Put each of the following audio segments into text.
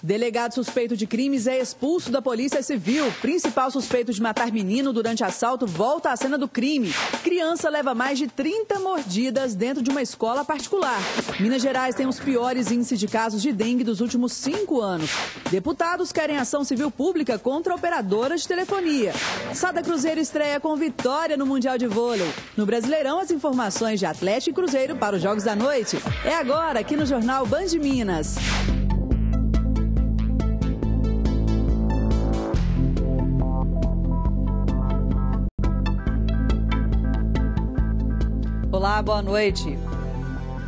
Delegado suspeito de crimes é expulso da Polícia Civil. Principal suspeito de matar menino durante assalto volta à cena do crime. Criança leva mais de 30 mordidas dentro de uma escola particular. Minas Gerais tem os piores índices de casos de dengue dos últimos cinco anos. Deputados querem ação civil pública contra operadoras de telefonia. Sada Cruzeiro estreia com vitória no Mundial de Vôlei. No Brasileirão, as informações de Atlético e Cruzeiro para os Jogos da Noite. É agora, aqui no Jornal Band Minas. Olá, boa noite.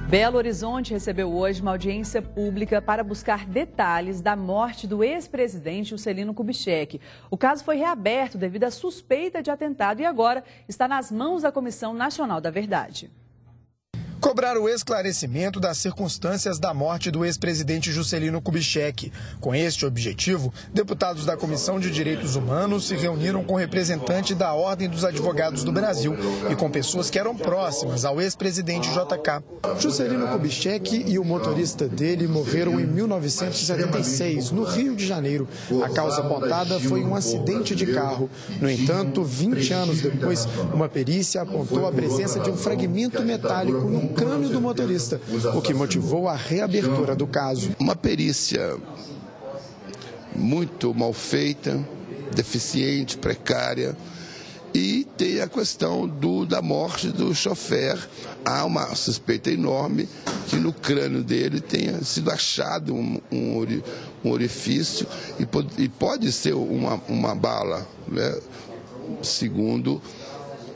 Belo Horizonte recebeu hoje uma audiência pública para buscar detalhes da morte do ex-presidente Juscelino Kubitschek. O caso foi reaberto devido à suspeita de atentado e agora está nas mãos da Comissão Nacional da Verdade cobrar o esclarecimento das circunstâncias da morte do ex-presidente Juscelino Kubitschek. Com este objetivo, deputados da Comissão de Direitos Humanos se reuniram com representantes da Ordem dos Advogados do Brasil e com pessoas que eram próximas ao ex-presidente JK. Juscelino Kubitschek e o motorista dele morreram em 1976, no Rio de Janeiro. A causa apontada foi um acidente de carro. No entanto, 20 anos depois, uma perícia apontou a presença de um fragmento metálico no crânio do motorista, o que motivou a reabertura do caso. Uma perícia muito mal feita, deficiente, precária. E tem a questão do, da morte do chofer. Há uma suspeita enorme que no crânio dele tenha sido achado um, um, um orifício e pode, e pode ser uma, uma bala, né? segundo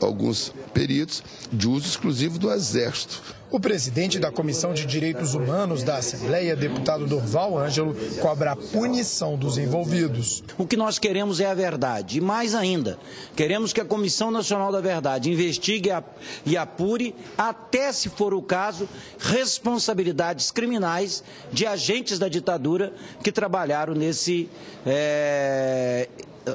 alguns peritos, de uso exclusivo do Exército. O presidente da Comissão de Direitos Humanos da Assembleia, deputado Dorval Ângelo, cobra a punição dos envolvidos. O que nós queremos é a verdade. E mais ainda, queremos que a Comissão Nacional da Verdade investigue e apure, até se for o caso, responsabilidades criminais de agentes da ditadura que trabalharam nesse. É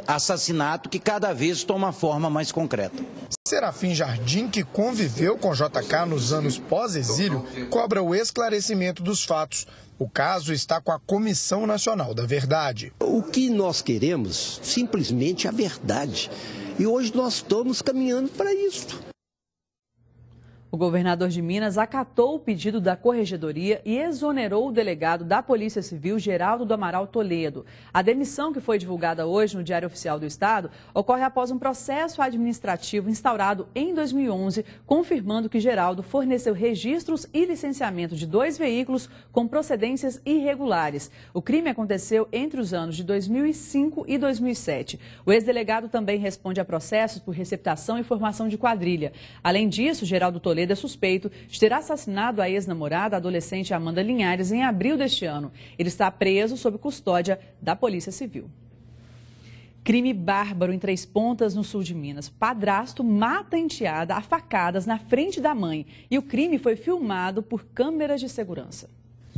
assassinato que cada vez toma forma mais concreta. Serafim Jardim, que conviveu com JK nos anos pós-exílio, cobra o esclarecimento dos fatos. O caso está com a Comissão Nacional da Verdade. O que nós queremos, simplesmente a verdade. E hoje nós estamos caminhando para isso. O governador de Minas acatou o pedido da corregedoria e exonerou o delegado da Polícia Civil, Geraldo do Amaral Toledo. A demissão que foi divulgada hoje no Diário Oficial do Estado ocorre após um processo administrativo instaurado em 2011, confirmando que Geraldo forneceu registros e licenciamento de dois veículos com procedências irregulares. O crime aconteceu entre os anos de 2005 e 2007. O ex-delegado também responde a processos por receptação e formação de quadrilha. Além disso, Geraldo Toledo Toledo é suspeito de ter assassinado a ex-namorada, adolescente Amanda Linhares, em abril deste ano. Ele está preso sob custódia da Polícia Civil. Crime bárbaro em Três Pontas, no sul de Minas. Padrasto mata a enteada a facadas na frente da mãe. E o crime foi filmado por câmeras de segurança.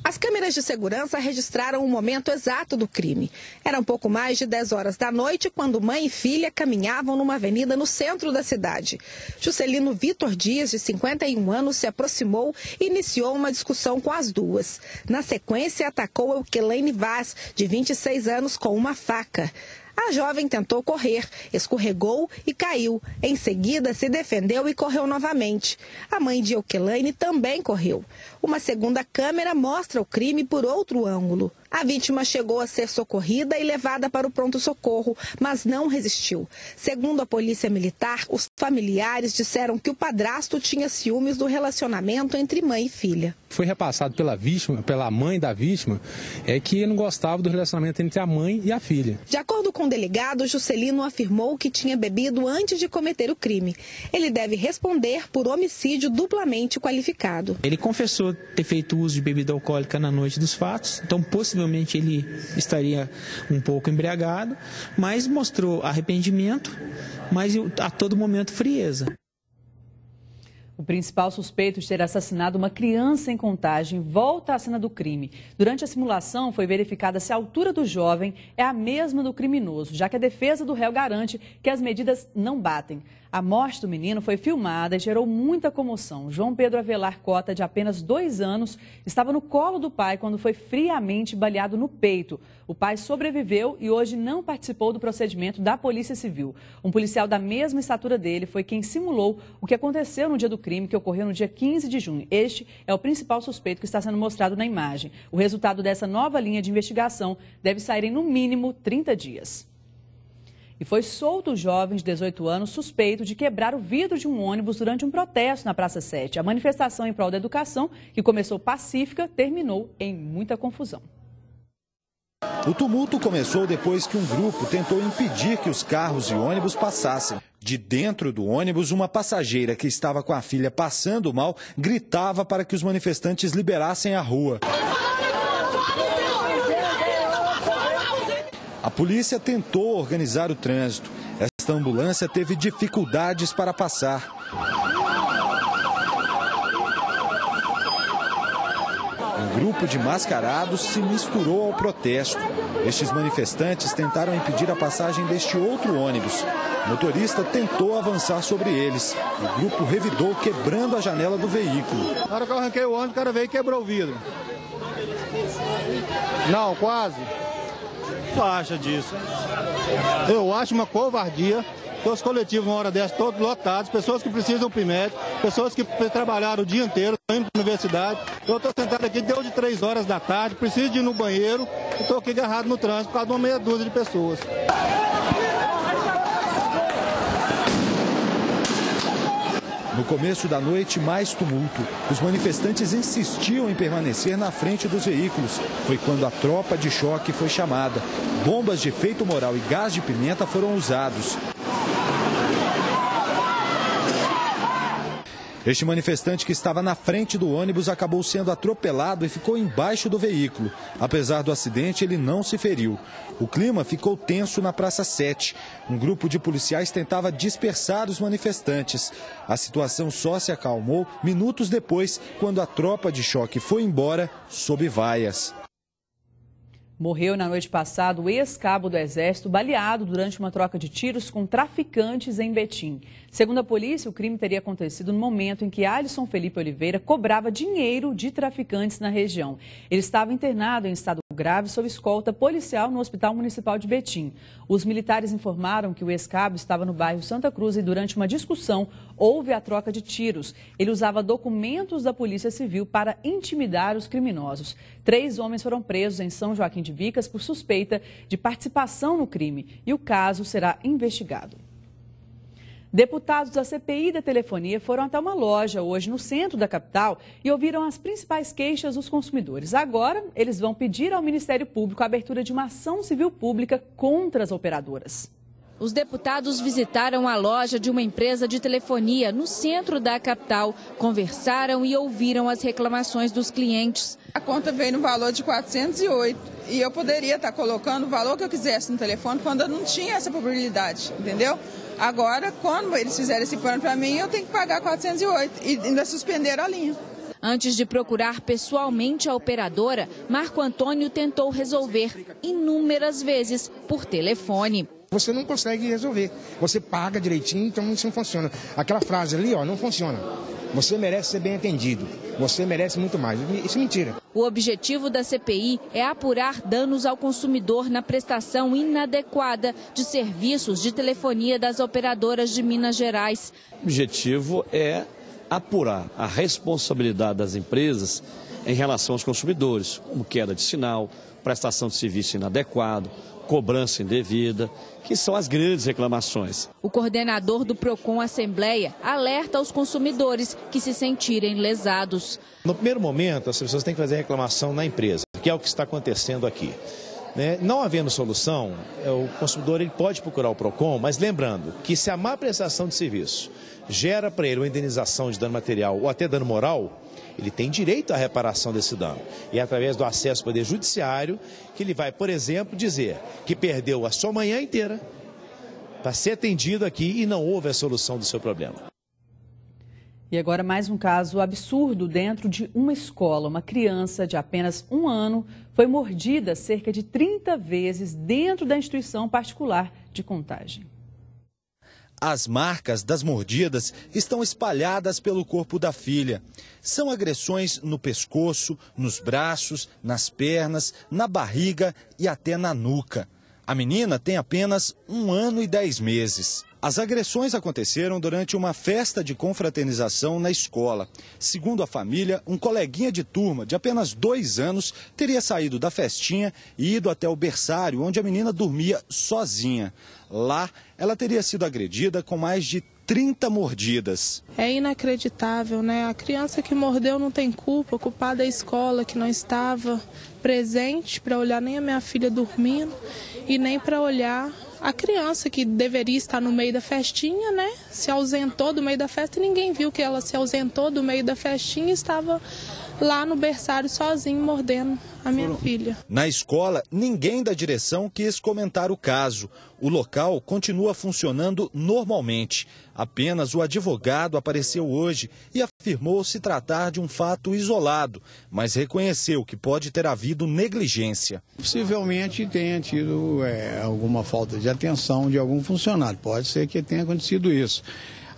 As câmeras de segurança registraram o momento exato do crime. Era um pouco mais de 10 horas da noite quando mãe e filha caminhavam numa avenida no centro da cidade. Juscelino Vitor Dias, de 51 anos, se aproximou e iniciou uma discussão com as duas. Na sequência, atacou Euquelaine Vaz, de 26 anos, com uma faca. A jovem tentou correr, escorregou e caiu. Em seguida, se defendeu e correu novamente. A mãe de Euquelaine também correu. Uma segunda câmera mostra o crime por outro ângulo. A vítima chegou a ser socorrida e levada para o pronto-socorro, mas não resistiu. Segundo a polícia militar, os familiares disseram que o padrasto tinha ciúmes do relacionamento entre mãe e filha. Foi repassado pela vítima, pela mãe da vítima, é que não gostava do relacionamento entre a mãe e a filha. De acordo com o delegado, Juscelino afirmou que tinha bebido antes de cometer o crime. Ele deve responder por homicídio duplamente qualificado. Ele confessou ter feito uso de bebida alcoólica na noite dos fatos, então possivelmente possivelmente ele estaria um pouco embriagado, mas mostrou arrependimento, mas a todo momento frieza. O principal suspeito de ter assassinado uma criança em contagem volta à cena do crime. Durante a simulação, foi verificada se a altura do jovem é a mesma do criminoso, já que a defesa do réu garante que as medidas não batem. A morte do menino foi filmada e gerou muita comoção. João Pedro Avelar Cota, de apenas dois anos, estava no colo do pai quando foi friamente baleado no peito. O pai sobreviveu e hoje não participou do procedimento da Polícia Civil. Um policial da mesma estatura dele foi quem simulou o que aconteceu no dia do crime, que ocorreu no dia 15 de junho. Este é o principal suspeito que está sendo mostrado na imagem. O resultado dessa nova linha de investigação deve sair em no mínimo 30 dias. E foi solto o jovem de 18 anos suspeito de quebrar o vidro de um ônibus durante um protesto na Praça 7. A manifestação em prol da educação, que começou pacífica, terminou em muita confusão. O tumulto começou depois que um grupo tentou impedir que os carros e ônibus passassem. De dentro do ônibus, uma passageira que estava com a filha passando mal gritava para que os manifestantes liberassem a rua. A polícia tentou organizar o trânsito. Esta ambulância teve dificuldades para passar. Um grupo de mascarados se misturou ao protesto. Estes manifestantes tentaram impedir a passagem deste outro ônibus. O motorista tentou avançar sobre eles. O grupo revidou, quebrando a janela do veículo. Na hora que eu arranquei o ônibus, o cara veio e quebrou o vidro. Não, quase acha disso? Eu acho uma covardia os coletivos, uma hora dessa, todos lotados, pessoas que precisam de médico, pessoas que trabalharam o dia inteiro, estão indo para a universidade. Eu estou sentado aqui, deu de três horas da tarde, preciso ir no banheiro, estou aqui agarrado no trânsito por causa de uma meia dúzia de pessoas. No começo da noite, mais tumulto. Os manifestantes insistiam em permanecer na frente dos veículos. Foi quando a tropa de choque foi chamada. Bombas de efeito moral e gás de pimenta foram usados. Este manifestante que estava na frente do ônibus acabou sendo atropelado e ficou embaixo do veículo. Apesar do acidente, ele não se feriu. O clima ficou tenso na Praça 7. Um grupo de policiais tentava dispersar os manifestantes. A situação só se acalmou minutos depois, quando a tropa de choque foi embora sob vaias. Morreu na noite passada o ex-cabo do Exército, baleado durante uma troca de tiros com traficantes em Betim. Segundo a polícia, o crime teria acontecido no momento em que Alisson Felipe Oliveira cobrava dinheiro de traficantes na região. Ele estava internado em estado grave sob escolta policial no Hospital Municipal de Betim. Os militares informaram que o ex-cabo estava no bairro Santa Cruz e durante uma discussão houve a troca de tiros. Ele usava documentos da Polícia Civil para intimidar os criminosos. Três homens foram presos em São Joaquim de Vicas por suspeita de participação no crime e o caso será investigado. Deputados da CPI da telefonia foram até uma loja hoje no centro da capital e ouviram as principais queixas dos consumidores. Agora, eles vão pedir ao Ministério Público a abertura de uma ação civil pública contra as operadoras. Os deputados visitaram a loja de uma empresa de telefonia no centro da capital, conversaram e ouviram as reclamações dos clientes. A conta veio no valor de 408 e eu poderia estar colocando o valor que eu quisesse no telefone quando eu não tinha essa probabilidade, entendeu? Agora, quando eles fizeram esse plano para mim, eu tenho que pagar 408 e ainda suspenderam a linha. Antes de procurar pessoalmente a operadora, Marco Antônio tentou resolver inúmeras vezes por telefone. Você não consegue resolver. Você paga direitinho, então isso não funciona. Aquela frase ali, ó, não funciona. Você merece ser bem atendido. Você merece muito mais. Isso é mentira. O objetivo da CPI é apurar danos ao consumidor na prestação inadequada de serviços de telefonia das operadoras de Minas Gerais. O objetivo é apurar a responsabilidade das empresas em relação aos consumidores, como queda de sinal, prestação de serviço inadequado, cobrança indevida, que são as grandes reclamações. O coordenador do PROCON Assembleia alerta aos consumidores que se sentirem lesados. No primeiro momento, as pessoas têm que fazer reclamação na empresa, que é o que está acontecendo aqui. Né? Não havendo solução, é, o consumidor ele pode procurar o PROCON, mas lembrando que se a má prestação de serviço gera para ele uma indenização de dano material ou até dano moral, ele tem direito à reparação desse dano. E é através do acesso ao Poder Judiciário que ele vai, por exemplo, dizer que perdeu a sua manhã inteira para ser atendido aqui e não houve a solução do seu problema. E agora mais um caso absurdo dentro de uma escola. Uma criança de apenas um ano foi mordida cerca de 30 vezes dentro da instituição particular de contagem. As marcas das mordidas estão espalhadas pelo corpo da filha. São agressões no pescoço, nos braços, nas pernas, na barriga e até na nuca. A menina tem apenas um ano e dez meses. As agressões aconteceram durante uma festa de confraternização na escola. Segundo a família, um coleguinha de turma de apenas dois anos teria saído da festinha e ido até o berçário onde a menina dormia sozinha. Lá, ela teria sido agredida com mais de 30 mordidas. É inacreditável, né? A criança que mordeu não tem culpa, culpada é a escola que não estava presente para olhar nem a minha filha dormindo e nem para olhar a criança que deveria estar no meio da festinha, né? Se ausentou do meio da festa e ninguém viu que ela se ausentou do meio da festinha e estava lá no berçário sozinho mordendo a minha filha. Na escola, ninguém da direção quis comentar o caso. O local continua funcionando normalmente. Apenas o advogado apareceu hoje e afirmou se tratar de um fato isolado, mas reconheceu que pode ter havido negligência. Possivelmente tenha tido é, alguma falta de atenção de algum funcionário. Pode ser que tenha acontecido isso.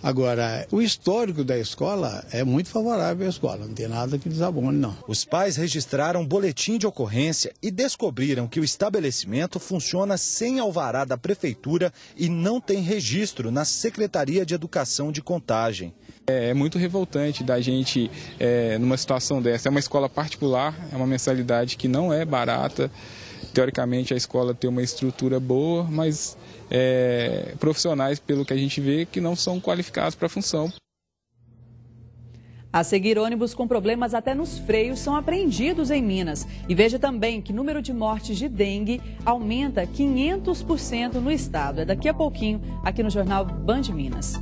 Agora, o histórico da escola é muito favorável à escola, não tem nada que desabone, não. Os pais registraram boletim de ocorrência e descobriram que o estabelecimento funciona sem alvará da prefeitura e não tem registro na Secretaria de Educação de Contagem. É, é muito revoltante da gente, é, numa situação dessa. É uma escola particular, é uma mensalidade que não é barata. Teoricamente, a escola tem uma estrutura boa, mas é, profissionais, pelo que a gente vê, que não são qualificados para a função. A seguir, ônibus com problemas até nos freios são apreendidos em Minas. E veja também que o número de mortes de dengue aumenta 500% no estado. É daqui a pouquinho, aqui no Jornal Band Minas.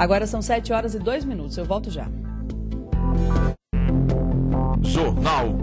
Agora são 7 horas e 2 minutos. Eu volto já. Jornal Band.